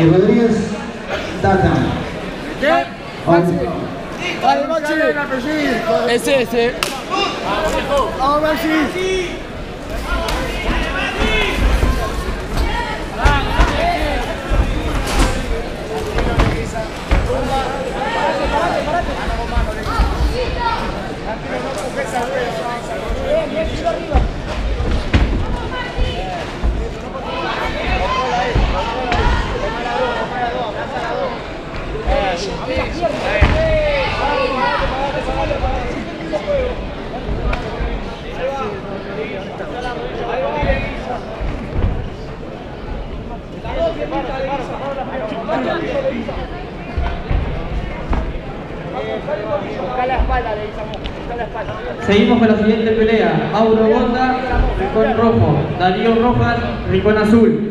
y Rodríguez Data. Dale, Maxi. Ese, ese. Vamos, Maxi. Seguimos con la siguiente pelea. Mauro Gonda, Rincón Rojo. Darío Rojas, Rincón Azul.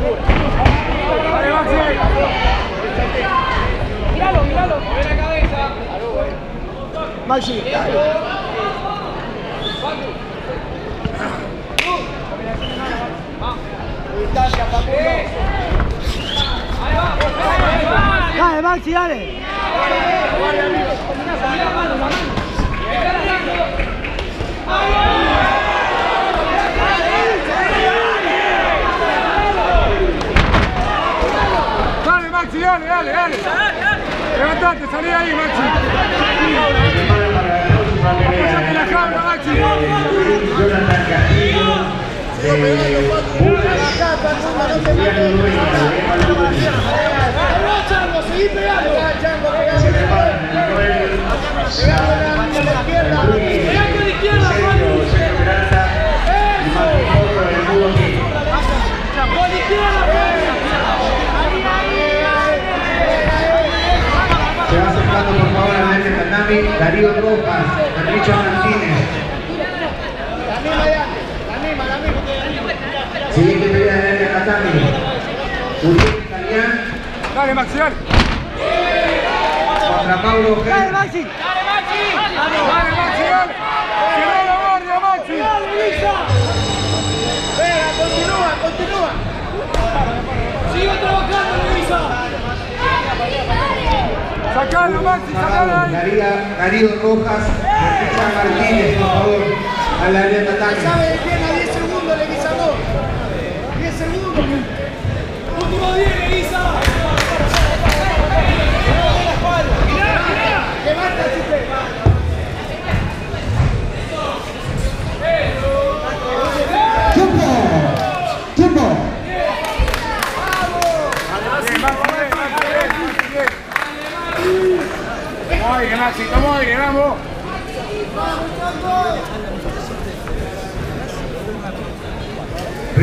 Míralo, Maxi. Dale, Maxi, dale. Dale, Maxi, dale, dale, dale. Levantate, salí ahí, Maxi. La cabra, Maxi. Jonathan Castillo, de Se Tatami, Darío Rojas, Richard Martínez. Siguiente pelea de Nene Tatami. Uriel Italián Dale, Maxi, dale. contra Mauro Dale, Ojeda. Maxi. Dale, Maxi, dale. La guardia, Maxi. Dale. Venga, continúa, continúa. Sigo trabajando. Sacalo, Maxi, sacalo. Daría, Darío Rojas, Richard Martínez, por favor, al área Tatami. ¿Sabe de quién? A 10 segundos le guisamos. 10 segundos. Último 10, Elisa.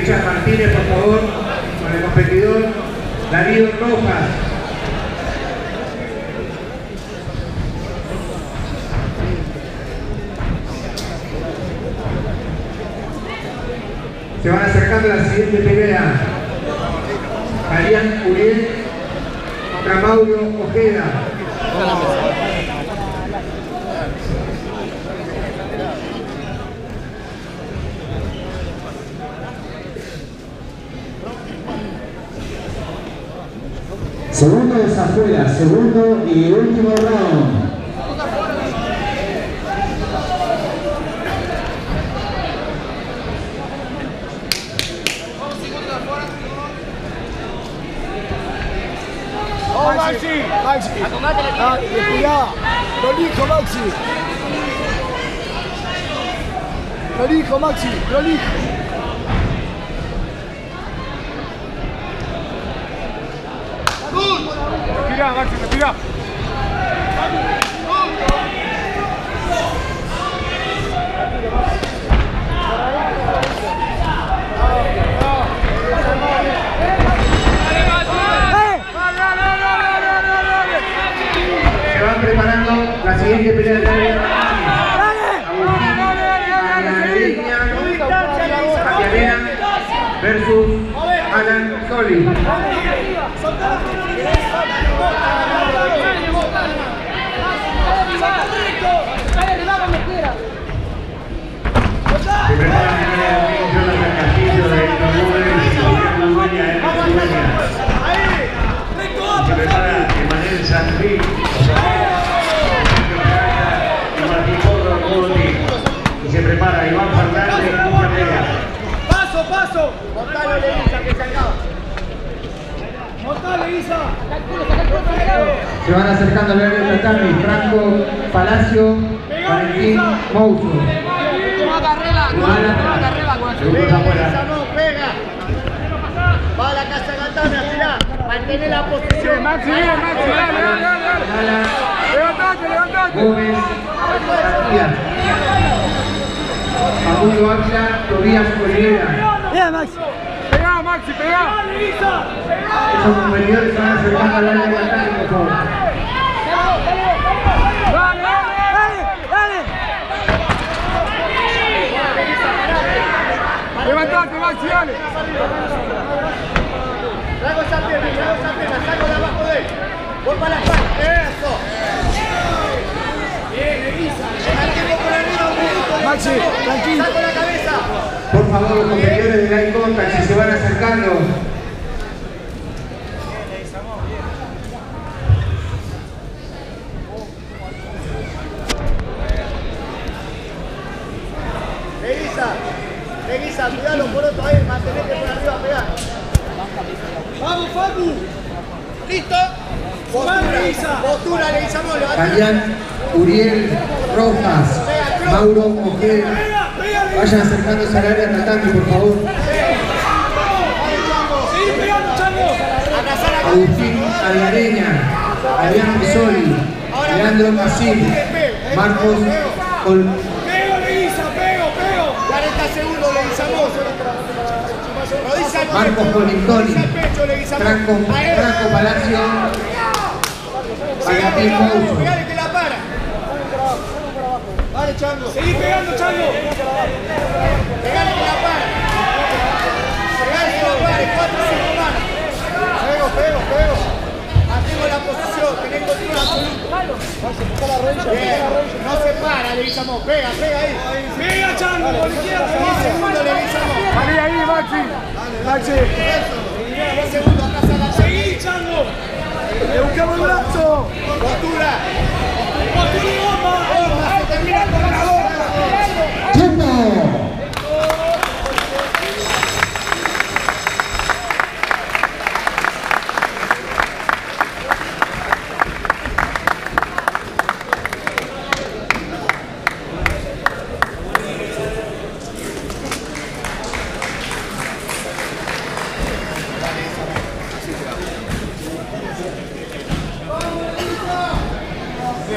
Richard Martínez, por favor, con el competidor Darío Rojas. Se van acercando a la siguiente pelea. Marian Uriel contra Ojeda. Segundo desafuera, segundo y último round. Vamos, Maxi. Maxi. Ah, respirá. Prolijo, Maxi. Prolijo, Maxi. Respirá, Maxi, respirá. Se van preparando la siguiente pelea de la versus Alan Soli. Paso, paso. Montale, Leguiza, que se acaba. Montale, Leguiza. Se van acercando al área de tatami Franco Palacio, Valentín Mouso. Va a la casa Gatana, mirá. Mantener la posición. Maxi, Maxi, dale, dale, dale, Levantate, levantate. Gómez. Facundo Ávila, Tobías Olivera. Pegá, Maxi, pegá. Esos competidores se van acercando al área de tatami, por favor. Dale, dale, dale. Levantate, Maxi, dale. Trago esa pierna, trago esa pierna, saco de abajo de él. Voy para la espalda, eso. Bien, Leguiza. Mantengo por arriba Maxi, tranquilo. Saco la cabeza. Por favor, los competidores de Line Contact, si se van acercando. Leguiza. Leguiza, cuidalo por otro ahí, mantenete por arriba, pegar. Vamos, Facu. ¿Listo? Postura, postura, Leguizamón, levanta. Fabián, Uriel, Rojas, Mauro Ojeda. Vayan acercándose al área tatami, por favor. Agustín Algareña, Adrián Pisoli, Leandro Casil, Marcos Col Pego, Leguiza, pego, pego. 40 segundos, Leguizamón. Rodilla al Marcos Colintoni. Franco. Franco Palacio, Valentín. pegale que la para. Vale, Chango. Seguí pegando, Chango. Pegale que la para. Pegale que la para. Cuatro, cinco manos. Pego, pego, pego. Mantengo la posición. Tenés control absoluto. No se para, Leguizamón. Pega, pega ahí. Pega, Chango. Por izquierda. 10 segundos, Leguizamón. Salí ahí, Maxi. Maxi. 10 segundos, atrás a la Seguí, Chango. Le buscamos el brazo. Postura. Postura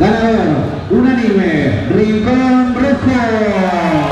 Ganador, unánime, Rincón Rojo.